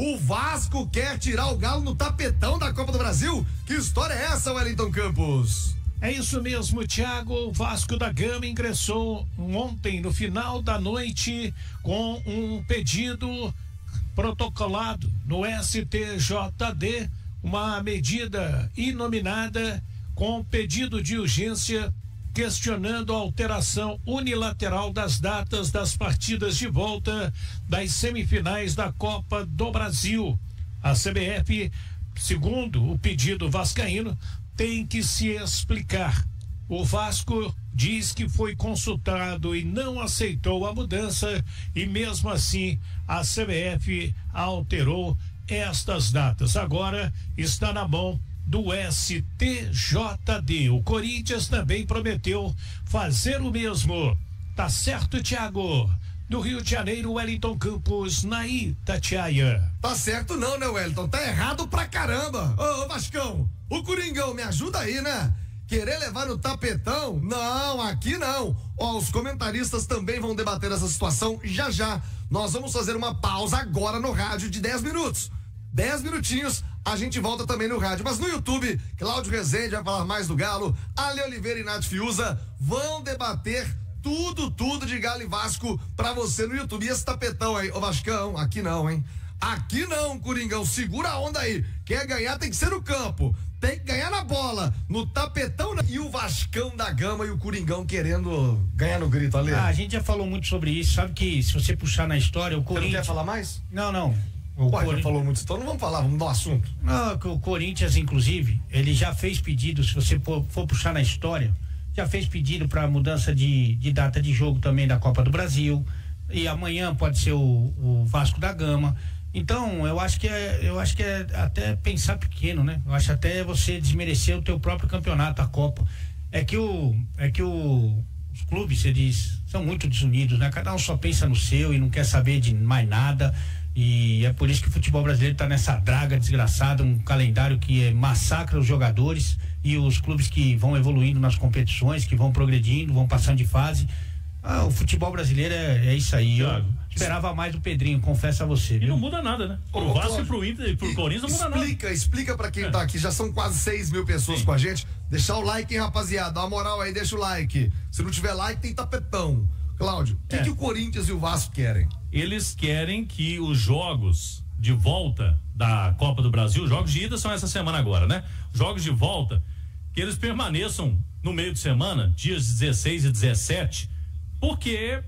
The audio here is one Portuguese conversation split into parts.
O Vasco quer tirar o Galo no tapetão da Copa do Brasil? Que história é essa, Wellington Campos? É isso mesmo, Thiago. O Vasco da Gama ingressou ontem, no final da noite, com um pedido protocolado no STJD, uma medida inominada com pedido de urgência questionando a alteração unilateral das datas das partidas de volta das semifinais da Copa do Brasil. A CBF, segundo o pedido vascaíno, tem que se explicar. O Vasco diz que foi consultado e não aceitou a mudança e mesmo assim a CBF alterou estas datas. Agora está na mão do STJD. O Corinthians também prometeu fazer o mesmo. Tá certo, Thiago? Do Rio de Janeiro, Wellington Campos, na Itatiaia. Tá certo não, né, Wellington? Tá errado pra caramba. Ô, ô Vascão, o Coringão, me ajuda aí, né? Querer levar no tapetão? Não, aqui não. Ó, os comentaristas também vão debater essa situação já já. Nós vamos fazer uma pausa agora no rádio de 10 minutos. 10 minutinhos, a gente volta também no rádio. Mas no YouTube, Cláudio Rezende vai falar mais do Galo, Ale Oliveira e Nath Fiuza vão debater tudo, tudo de Galo e Vasco pra você no YouTube. E esse tapetão aí, ô Vascão, aqui não, hein? Aqui não, Coringão, segura a onda aí. Quer ganhar tem que ser no campo. Tem que ganhar na bola, no tapetão. E o Vascão da Gama e o Coringão querendo ganhar no grito, Ale. Ah, a gente já falou muito sobre isso. Sabe que se você puxar na história, o Corinthians. Você não quer falar mais? Não, não. O Pô, já falou muito, então não vamos falar, vamos dar um assunto. Não, o Corinthians, inclusive, ele já fez pedido, se você for, for puxar na história, já fez pedido para mudança de, de data de jogo também da Copa do Brasil. E amanhã pode ser o, o Vasco da Gama. Então, eu acho que é, eu acho que é até pensar pequeno, né? Eu acho até você desmerecer o teu próprio campeonato, a Copa. É que o é que o, os clubes, eles são muito desunidos, né? Cada um só pensa no seu e não quer saber de mais nada. E é por isso que o futebol brasileiro está nessa draga desgraçada, um calendário que é, massacra os jogadores e os clubes que vão evoluindo nas competições, que vão progredindo, vão passando de fase. Ah, o futebol brasileiro é, é isso aí. Thiago, Eu esperava mais do Pedrinho, confesso a você. E não muda nada, né? Pro Vasco e pro Inter e pro Corinthians não muda nada. Explica, explica pra quem é. tá aqui. Já são quase 6 mil pessoas Sim. com a gente. Deixar o like, hein, rapaziada. Dá uma moral aí, deixa o like. Se não tiver like, tem tapetão. Cláudio, o é. que, que o Corinthians e o Vasco querem? Eles querem que os jogos de volta da Copa do Brasil, jogos de ida são essa semana agora, né? Jogos de volta, que eles permaneçam no meio de semana, dias 16 e 17, porque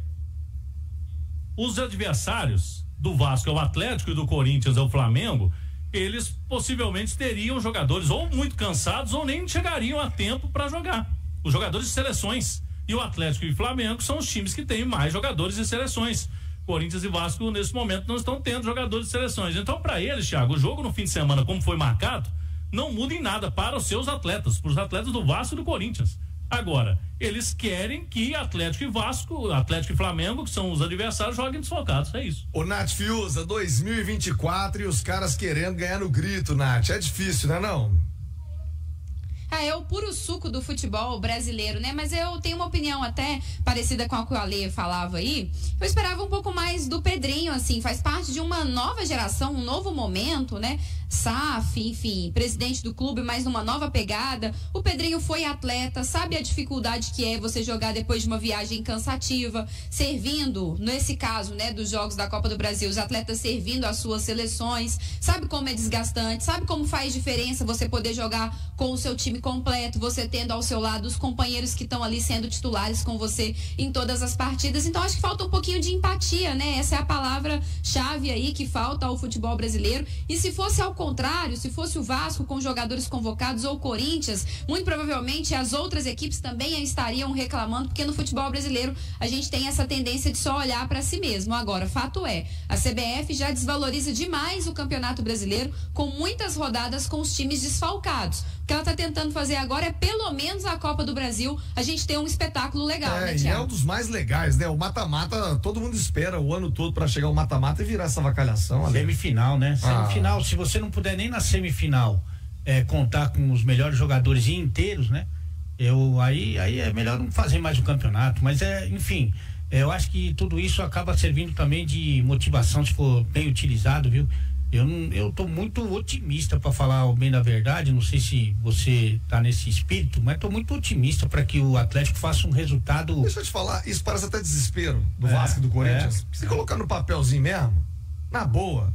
os adversários do Vasco é o Atlético e do Corinthians é o Flamengo, eles possivelmente teriam jogadores ou muito cansados ou nem chegariam a tempo para jogar. Os jogadores de seleções. E o Atlético e o Flamengo são os times que têm mais jogadores de seleções. Corinthians e Vasco, nesse momento, não estão tendo jogadores de seleções. Então, para eles, Thiago, o jogo no fim de semana, como foi marcado, não muda em nada para os seus atletas, para os atletas do Vasco e do Corinthians. Agora, eles querem que Atlético e Vasco, Atlético e Flamengo, que são os adversários, joguem desfocados. É isso. O Nath Fiuza, 2024 e os caras querendo ganhar no grito, Nath. É difícil, né? Não? Ah, é o puro suco do futebol brasileiro, né? Mas eu tenho uma opinião até parecida com a que o Ale falava aí. Eu esperava um pouco mais do Pedrinho, assim, faz parte de uma nova geração, um novo momento, né? SAF, enfim, presidente do clube, mais numa nova pegada. O Pedrinho foi atleta, sabe a dificuldade que é você jogar depois de uma viagem cansativa, servindo, nesse caso, né, dos Jogos da Copa do Brasil, os atletas servindo as suas seleções, sabe como é desgastante, sabe como faz diferença você poder jogar com o seu time completo, você tendo ao seu lado os companheiros que estão ali sendo titulares com você em todas as partidas. Então acho que falta um pouquinho de empatia, né? Essa é a palavra-chave aí que falta ao futebol brasileiro. E se fosse ao contrário, se fosse o Vasco com jogadores convocados ou o Corinthians, muito provavelmente as outras equipes também estariam reclamando, porque no futebol brasileiro a gente tem essa tendência de só olhar para si mesmo. Agora, fato é, a CBF já desvaloriza demais o Campeonato Brasileiro com muitas rodadas com os times desfalcados. O que ela está tentando fazer agora é pelo menos a Copa do Brasil a gente ter um espetáculo legal, é, né, E é um dos mais legais, né? O mata-mata, todo mundo espera o ano todo para chegar o mata-mata e virar essa vacalhação. Ali. Semifinal, né? Ah. Semifinal, se você não puder nem na semifinal é, contar com os melhores jogadores inteiros, né? Eu, aí, aí é melhor não fazer mais o um campeonato, mas é, enfim, é, eu acho que tudo isso acaba servindo também de motivação, se for bem utilizado, viu? Eu, não- eu tô muito otimista para falar bem da verdade. Não sei se você tá nesse espírito, mas tô muito otimista para que o Atlético faça um resultado. Deixa eu te falar, isso parece até desespero do É, Vasco e do Corinthians. é. Se colocar no papelzinho mesmo, na boa,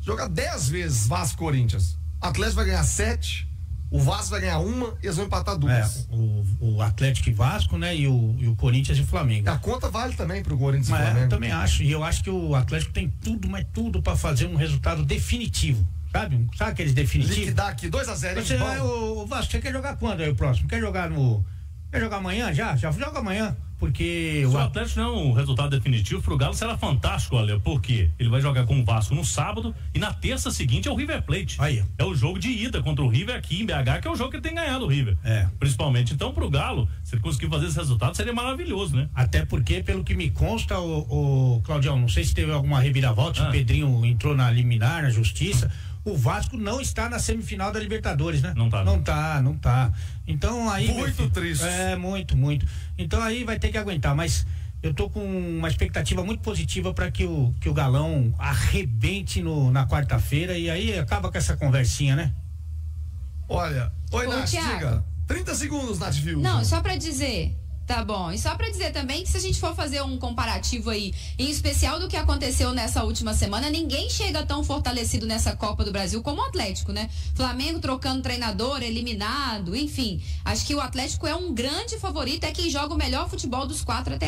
jogar 10 vezes Vasco Corinthians, o Atlético vai ganhar 7, o Vasco vai ganhar uma e eles vão empatar É, duas. o, o Atlético e Vasco, né? E o, e o Corinthians e o Flamengo. A conta vale também pro Corinthians e Mas é, eu Flamengo. também acho. E eu acho que o Atlético tem tudo, mas tudo para fazer um resultado definitivo. Sabe? Sabe aqueles definitivos? Liquidar aqui 2x0, Você, o, o Vasco, você quer jogar quando aí o próximo? Quer jogar no. Quer jogar amanhã já? Já joga amanhã. Porque Se o o Atlético. Não é um resultado definitivo, pro Galo será fantástico, olha, porque ele vai jogar com o Vasco no sábado e na terça seguinte é o River Plate. Aí. É o jogo de ida contra o River aqui em BH, que é o jogo que ele tem ganhado o River. É. Principalmente. Então, pro Galo, se ele conseguir fazer esse resultado, seria maravilhoso, né? Até porque, pelo que me consta, o, o Claudião, não sei se teve alguma reviravolta, se Ah. o Pedrinho entrou na liminar, na justiça. O Vasco não está na semifinal da Libertadores, né? Não tá, Não não. tá, não tá. Então aí. Muito filho, triste. É, muito, muito. Então aí vai ter que aguentar. Mas eu tô com uma expectativa muito positiva para que o, que o Galão arrebente no, na quarta-feira e aí acaba com essa conversinha, né? Olha, oi, Ô, Nath, Thiago. diga. 30 segundos, Nath Viu. Não, só pra dizer. Tá bom. E só pra dizer também que se a gente for fazer um comparativo aí, em especial do que aconteceu nessa última semana, ninguém chega tão fortalecido nessa Copa do Brasil como o Atlético, né? Flamengo trocando treinador, eliminado, enfim. Acho que o Atlético é um grande favorito, é quem joga o melhor futebol dos quatro até